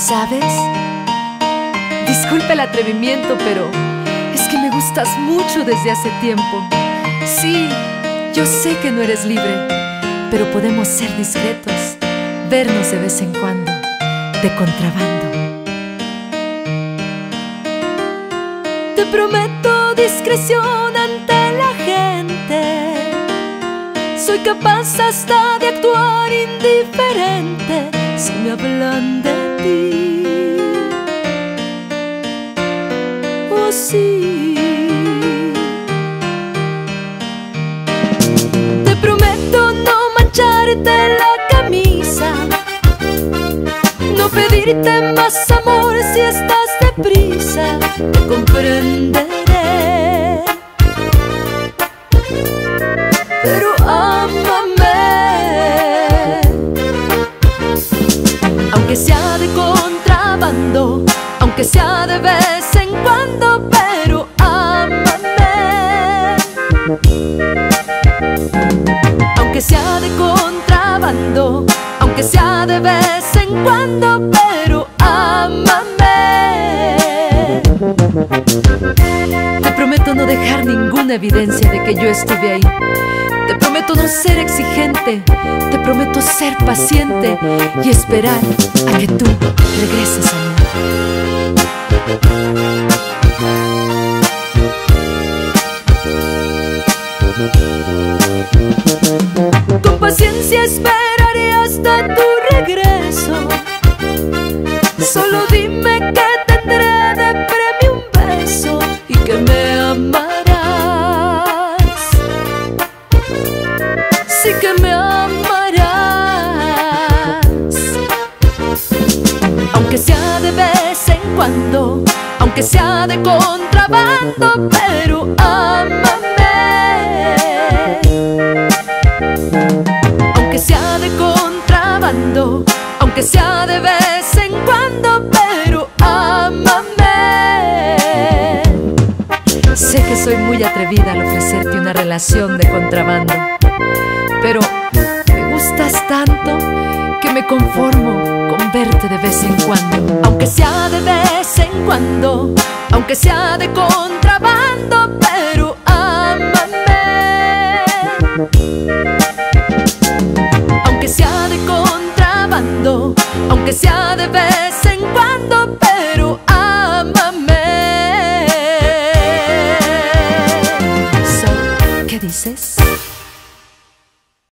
¿Sabes? Disculpa el atrevimiento, pero es que me gustas mucho desde hace tiempo. Sí, yo sé que no eres libre, pero podemos ser discretos, vernos de vez en cuando, de contrabando. Te prometo discreción ante la gente. Soy capaz hasta de actuar indiferente si me hablan de mancharte la camisa, no pedirte más amor si estás deprisa, te comprenderé. Pero ámame, aunque sea de contrabando, aunque sea de vez en cuando, pero ámame. Aunque sea de contrabando, aunque sea de vez en cuando, pero ámame. Te prometo no dejar ninguna evidencia de que yo estuve ahí. Te prometo no ser exigente. Te prometo ser paciente y esperar a que tú regreses a mí. Paciencia esperaré hasta tu regreso. Solo dime que tendré de premio un beso y que me amarás. Sí que me amarás. Aunque sea de vez en cuando, aunque sea de contrabando, pero ámame. Aunque sea de vez en cuando, pero ámame. Sé que soy muy atrevida al ofrecerte una relación de contrabando, pero me gustas tanto que me conformo con verte de vez en cuando, aunque sea de vez en cuando, aunque sea de contrabando, pero aunque sea de vez en cuando, pero